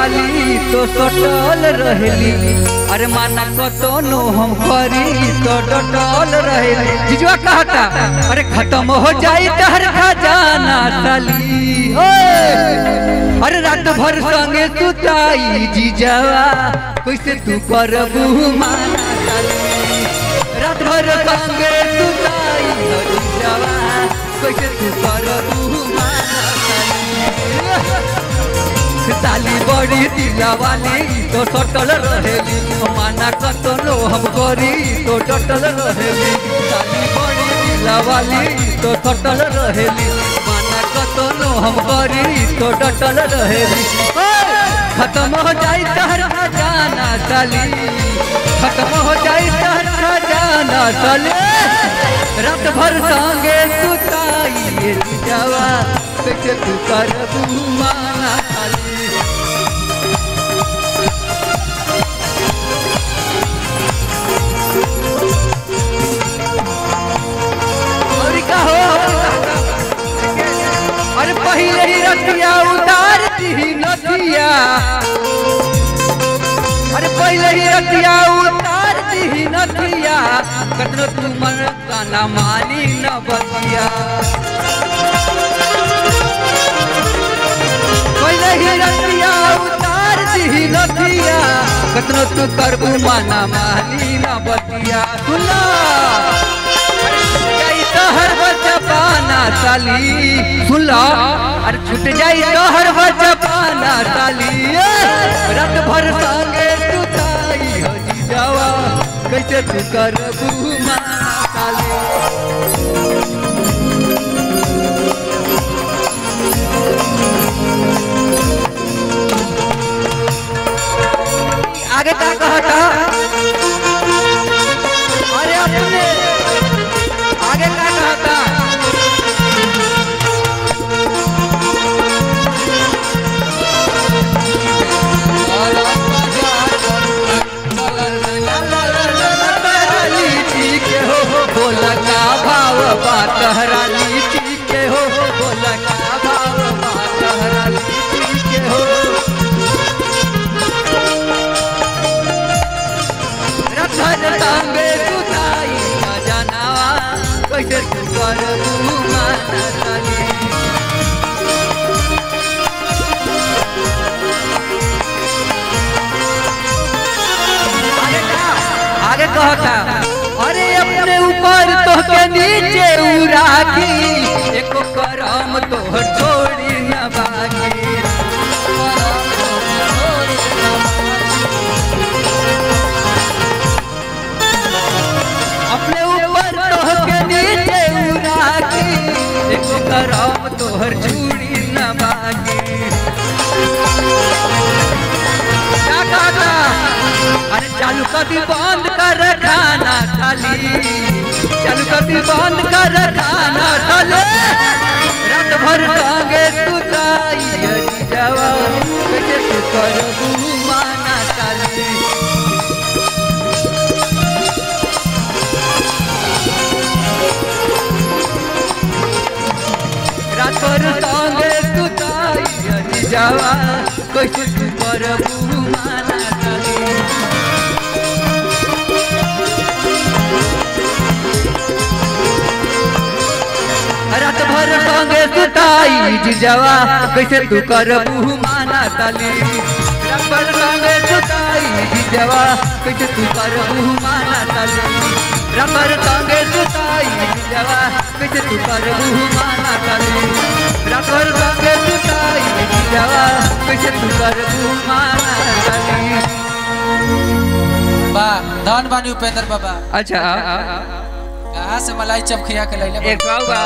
वाली तो सटल रहेली। अरे माना कतनो हम करी तो डटल रहेली। जीजुआ कहता, अरे खत्म हो जाई तहर खजाना साली अरे रात भर संगे सुताई जीजावा, कैसे तू करबू माना साली रात भर संगे सुताई जीजावा, कैसे तू करबू माना साली साली बड़ी दिला वाली तो सटल रहेली। माना कतनो हम करी तो टटल रहेली। साली बड़ी दिला वाली तो सटल रहेली। माना कतनो हम करी तो टटल रहेली। खत्म हो जाई तहर खजाना साली खत्म हो जाई तहर खजाना साली रात भर संगे सुताई जावा कैसे तू करबू माना साली अरे रतिया उतार दी नदिया कतनो तू मन का ना मानी न बतिया पहले ही रतिया उतार दी नदिया कतनो तू करबू माना मानी न बतिया। सुना तोहर बचपाना साली। सुन लो अरे छूट जाई तोहर बचपाना ए, रात भर संगे कैसे तू करबू माता साली कहता अरे अपने ऊपर तो के नीचे उराखी एको करम तो तोहर चूड़ी न अरे चालू कभी बंद कर खाना खाली। चालू कभी बंद कर खाना जावा कैसे रात भर संगे सुताई कैसे तू करबू माना ताली कैसे तू करबू माना ताली रात भर संगे सुताई कैसे तू करबू माना ताली रात भर संगे बा धन बानी उपेंद्र बाबा। अच्छा कहा से मलाई चमखिया के लैले एक बाबा।